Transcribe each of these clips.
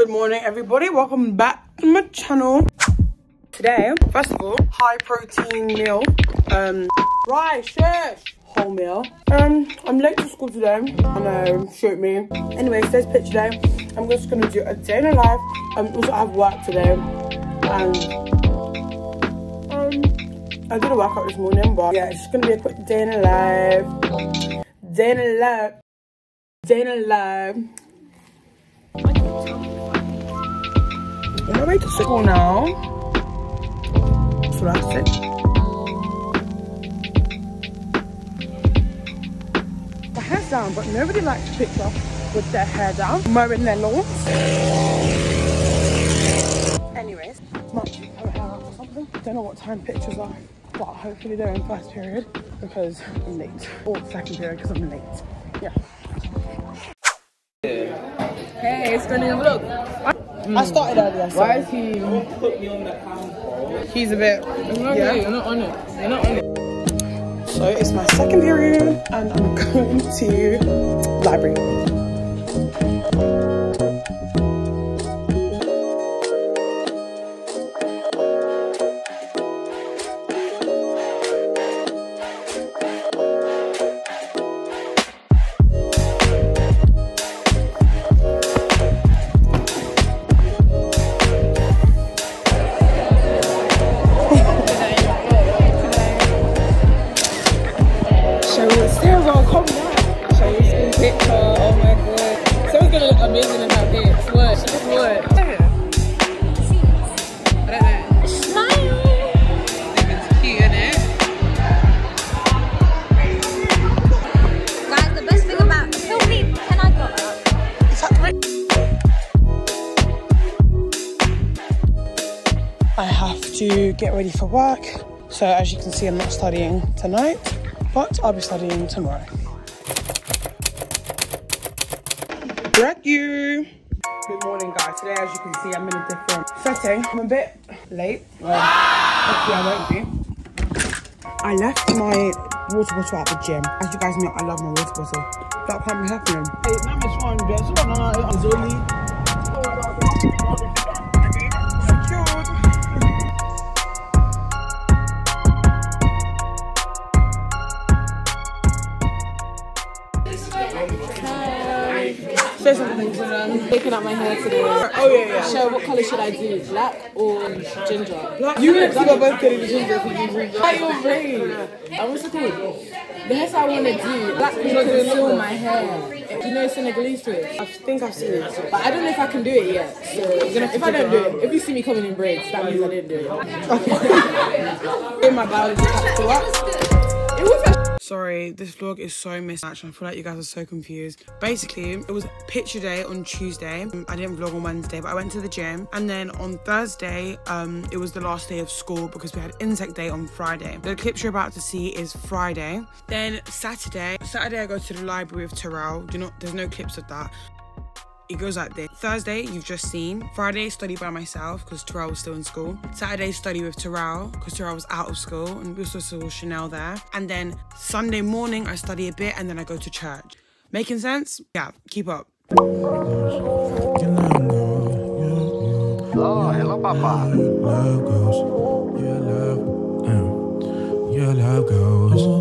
Good morning, everybody. Welcome back to my channel. Today, first of all, high protein meal. Um, rice, shush, whole meal. Um, I'm late to school today. I know, shoot me. Anyway, today's picture today. I'm just gonna do a day in a life. Um, also I have work today, and um, I did a workout this morning, but yeah, it's just gonna be a quick day in a life. Day in a life. Day in a life. On my way to school now. So that's it. My hair's down, but nobody likes a picture with their hair down, mowing their lawns. Anyways, might be her hair out or something. Don't know what time pictures are, but hopefully they're in first period because I'm late. Or second period because I'm late. Yeah. Hey, it's turning a vlog. I started earlier. So Why is he? He's a bit. You're Yeah. you're not on it. You're not on it. So it's my second period and I'm going to library. Cute, innit? Guys, the best thing about film me, can I? I have to get ready for work. So as you can see, I'm not studying tonight, but I'll be studying tomorrow. Thank you. Good morning, guys. Today, as you can see, I'm in a different setting. I'm a bit late. Well, hopefully I won't be. I left my water bottle at the gym. As you guys know, I love my water bottle. That can't be happening. Secured. To. Picking up my hair today. Oh yeah, yeah. So what colour should I do? Black or ginger? Black. You and Tiba both getting the ginger for you. Why your brain? I it called? The hairstyle I want to do. Black will conceal my hair. You know Senegalese twist? I think I've seen it. But I don't know if I can do it yet. So if I don't do it, if you see me coming in braids, that means I didn't do it. In my biology Sorry, this vlog is so mismatched. I feel like you guys are so confused. Basically, it was picture day on Tuesday. I didn't vlog on Wednesday, but I went to the gym. And then on Thursday, um, it was the last day of school because we had INSET day on Friday. The clips you're about to see is Friday. Then Saturday, Saturday I go to the library with Terrell. Do not, there's no clips of that. It goes like this. Thursday, you've just seen. Friday, study by myself because Terrell was still in school. Saturday, study with Terrell because Terrell was out of school and we also saw Chanel there. And then Sunday morning, I study a bit and then I go to church. Making sense? Yeah, keep up. Oh, hello, Papa. Love goes, your love, uh, your love goes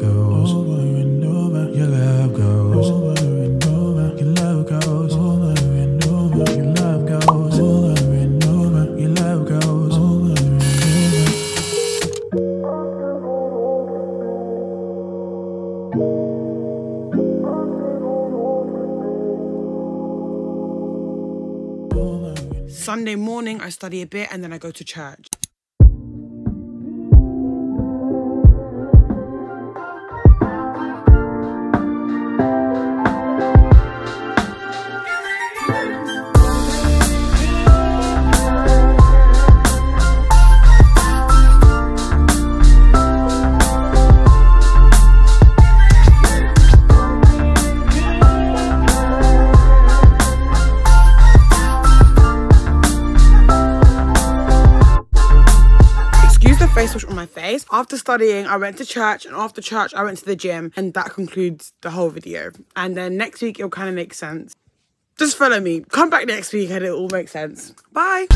goes over and over. Your love goes over and over. Your love goes over and over. Your love goes over and over. Your love goes over and over. Sunday morning, I study a bit and then I go to church. After studying, I went to church, and after church, I went to the gym, and that concludes the whole video. And then next week, it'll kind of make sense. Just follow me. Come back next week, and it'll all make sense. Bye.